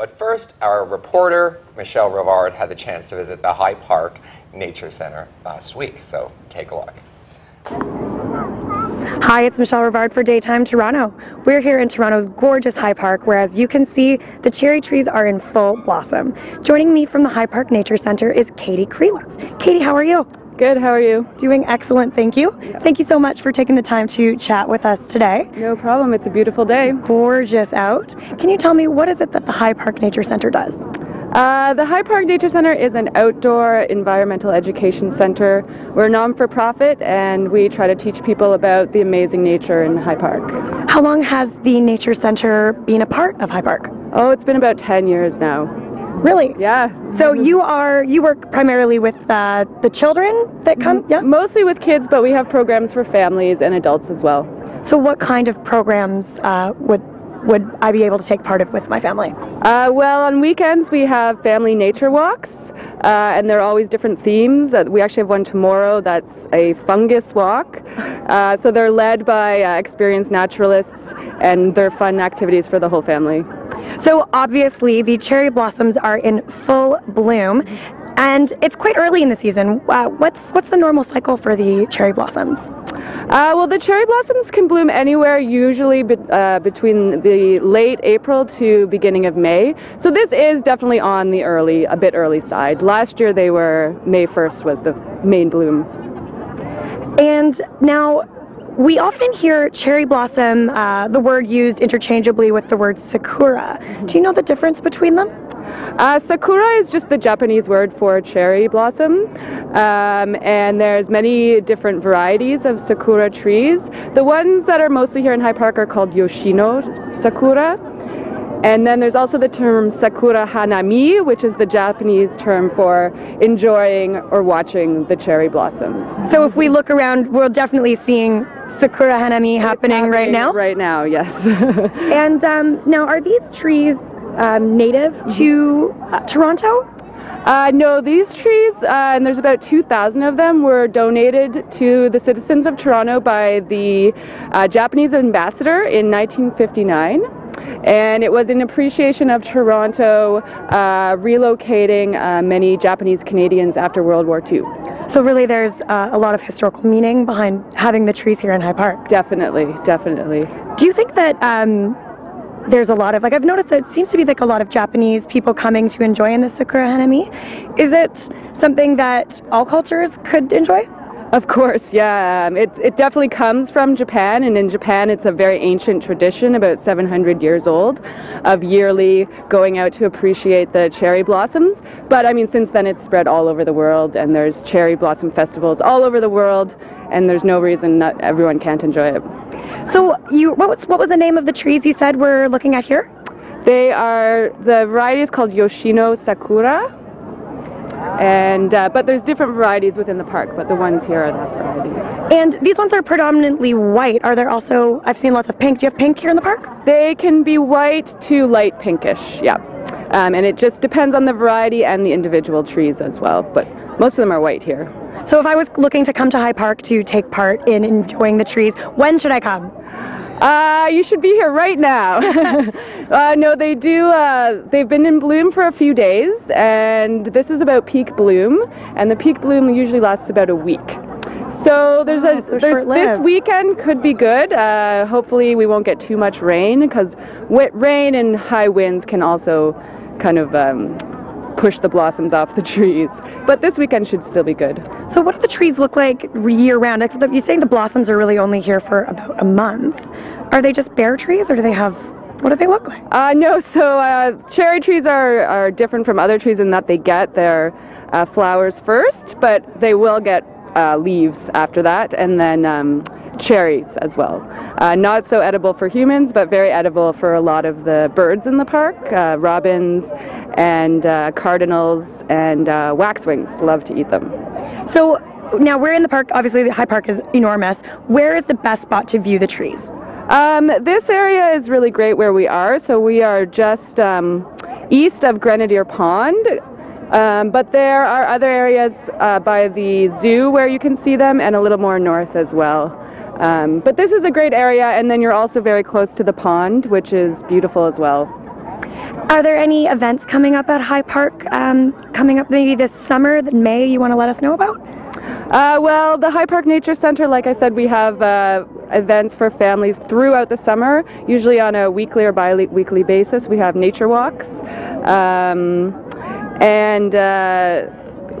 But first, our reporter, Michelle Rivard, had the chance to visit the High Park Nature Center last week. So take a look. Hi, it's Michelle Rivard for Daytime Toronto. We're here in Toronto's gorgeous High Park, where as you can see, the cherry trees are in full blossom. Joining me from the High Park Nature Center is Katie Krelove. Katie, how are you? Good, how are you? Doing excellent, thank you. Thank you so much for taking the time to chat with us today. No problem, it's a beautiful day. Gorgeous out. Can you tell me what is it that the High Park Nature Center does? Uh, the High Park Nature Center is an outdoor environmental education center. We're non-for-profit and we try to teach people about the amazing nature in High Park. How long has the Nature Center been a part of High Park? Oh, it's been about 10 years now. Really? Yeah. So you are you work primarily with uh, the children that come? Yeah. Mostly with kids, but we have programs for families and adults as well. So what kind of programs uh, would would I be able to take part of with my family? Uh, well, on weekends we have family nature walks, uh, and they're always different themes. Uh, we actually have one tomorrow that's a fungus walk. Uh, so they're led by uh, experienced naturalists, and they're fun activities for the whole family. So obviously the cherry blossoms are in full bloom and it's quite early in the season. Uh, what's what's the normal cycle for the cherry blossoms? Uh, well, the cherry blossoms can bloom anywhere, usually be, uh, between the late April to beginning of May. So this is definitely on the early, a bit early side. Last year they were May 1st was the main bloom. And now we often hear cherry blossom, uh, the word used interchangeably with the word sakura. Do you know the difference between them? Uh, sakura is just the Japanese word for cherry blossom, um, and there's many different varieties of sakura trees. The ones that are mostly here in High Park are called Yoshino sakura, and then there's also the term Sakura Hanami, which is the Japanese term for enjoying or watching the cherry blossoms. So if we look around, we're definitely seeing Sakura Hanami happening, happening right now? Right now, yes. and um, now, are these trees um, native mm-hmm. to uh, Toronto? Uh, no, these trees, uh, and there's about 2,000 of them, were donated to the citizens of Toronto by the uh, Japanese ambassador in 1959 and it was in appreciation of Toronto uh, relocating uh, many Japanese Canadians after World War II. So really there's uh, a lot of historical meaning behind having the trees here in High Park. Definitely, definitely. Do you think that um, there's a lot of like I've noticed that it seems to be like a lot of Japanese people coming to enjoy in the Sakura Hanami. Is it something that all cultures could enjoy? Of course, yeah. Um, it, it definitely comes from Japan, and in Japan, it's a very ancient tradition, about 700 years old, of yearly going out to appreciate the cherry blossoms. But I mean, since then, it's spread all over the world, and there's cherry blossom festivals all over the world, and there's no reason that everyone can't enjoy it. So, you what was what was the name of the trees you said we're looking at here? They are the variety is called Yoshino Sakura and uh, but there's different varieties within the park but the ones here are that variety. And these ones are predominantly white. Are there also i've seen lots of pink. Do you have pink here in the park? They can be white to light pinkish yeah. Um, and it just depends on the variety and the individual trees as well but most of them are white here. So if i was looking to come to high park to take part in enjoying the trees when should i come uh, you should be here right now. uh, no, they do. Uh, they've been in bloom for a few days, and this is about peak bloom, and the peak bloom usually lasts about a week. So there's oh, a so there's this weekend could be good. Uh, hopefully we won't get too much rain because wet rain and high winds can also kind of um, push the blossoms off the trees. But this weekend should still be good. So what do the trees look like year round? You're saying the blossoms are really only here for about a month. Are they just bare trees or do they have what do they look like? Uh, no, so uh, cherry trees are, are different from other trees in that they get their uh, flowers first, but they will get uh, leaves after that, and then um, cherries as well. Uh, not so edible for humans, but very edible for a lot of the birds in the park. Uh, robins and uh, cardinals and uh, waxwings love to eat them. So now we're in the park. Obviously, the High Park is enormous. Where is the best spot to view the trees? Um, this area is really great where we are. So we are just um, east of Grenadier Pond. Um, but there are other areas uh, by the zoo where you can see them and a little more north as well. Um, but this is a great area, and then you're also very close to the pond, which is beautiful as well. Are there any events coming up at High Park um, coming up maybe this summer, that May, you want to let us know about? Uh, well, the High Park Nature Center, like I said, we have uh, events for families throughout the summer, usually on a weekly or bi-weekly basis. We have nature walks, um, and uh,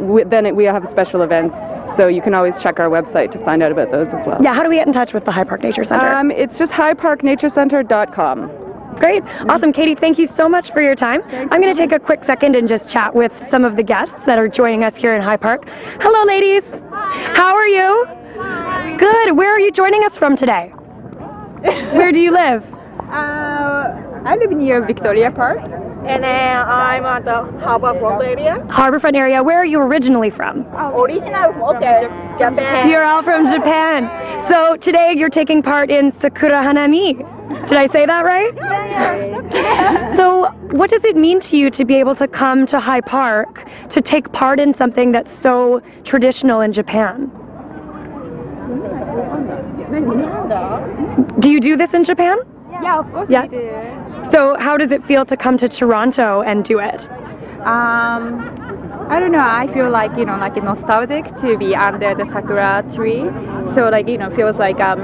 we, then it, we have special events. So you can always check our website to find out about those as well. Yeah, how do we get in touch with the High Park Nature Center? Um, it's just highparknaturecenter.com. Great. Awesome. Katie, thank you so much for your time. I'm going to take a quick second and just chat with some of the guests that are joining us here in High Park. Hello, ladies. Hi. How are you? Hi. Good. Where are you joining us from today? Where do you live? Uh, I live near Victoria Park. And then I'm at the Harbourfront area. Harbourfront area. Where are you originally from? Oh, original from okay, Japan. You're all from Japan. So today you're taking part in Sakura Hanami. Did I say that right? So, what does it mean to you to be able to come to High Park to take part in something that's so traditional in Japan? Mm-hmm. Do you do this in Japan? Yeah, of course Yes. we do. So, how does it feel to come to Toronto and do it? Um, I don't know. I feel like you know, like nostalgic to be under the sakura tree. So like you know, feels like um,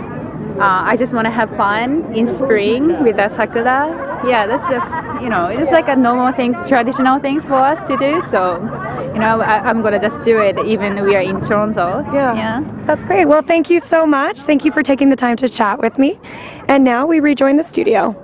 uh, I just want to have fun in spring with the sakura. Yeah, that's just you know, it's like a normal things, traditional things for us to do. So, you know, I, I'm gonna just do it even we are in Toronto. Yeah. Yeah. That's great. Well, thank you so much. Thank you for taking the time to chat with me. And now we rejoin the studio.